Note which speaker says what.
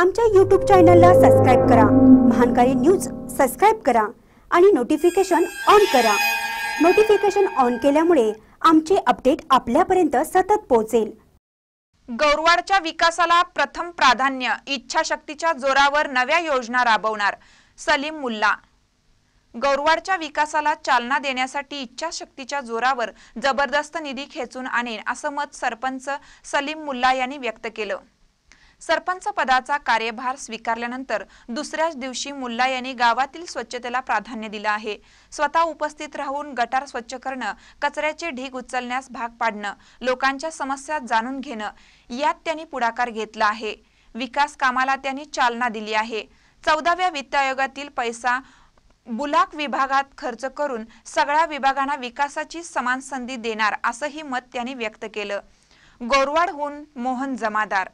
Speaker 1: आमच्या यूट्यूब चॅनलला सबस्क्राईब करा. महानकारी न्यूज सबस्क्राईब करा आणि नोटिफिकेशन ऑन करा. नोटिफिकेशन ऑन केल्यामुळे आमचे अपडेट आपल्यापर्यंत सतत पोहोचेल.
Speaker 2: गौरवाडच्या विकासाला प्रथम प्राधान्य इच्छाशक्तीच्या जोरावर नव्या योजना राबवणार सलीम मुल्ला. गौरवाडच्या विकासाला चालना देण्यासाठी इच्छाशक्तीच्या जोरावर जबरदस्त निधी खेचून आणेन असं मत सरपंच सलीम मुल्ला यांनी व्यक्त केलं. सरपंच पदाचा कार्यभार स्वीकारल्यानंतर दुसऱ्याच दिवशी मुल्ला यांनी गावातील स्वच्छतेला प्राधान्य दिलं आहे. स्वतः उपस्थित राहून गटार स्वच्छ करणं कचऱ्याचे ढीग उचलण्यास भाग पाडणं लोकांच्या समस्या जाणून घेणं यात त्यांनी पुढाकार घेतला आहे. विकास कामाला त्यांनी चालना दिली आहे. चौदाव्या वित्त आयोगातील पैसा बुलाक विभागात खर्च करून सगळ्या विभागांना विकासाची समान संधी देणार असंही मत त्यांनी व्यक्त केलं. गोरवाडहून मोहन जमादार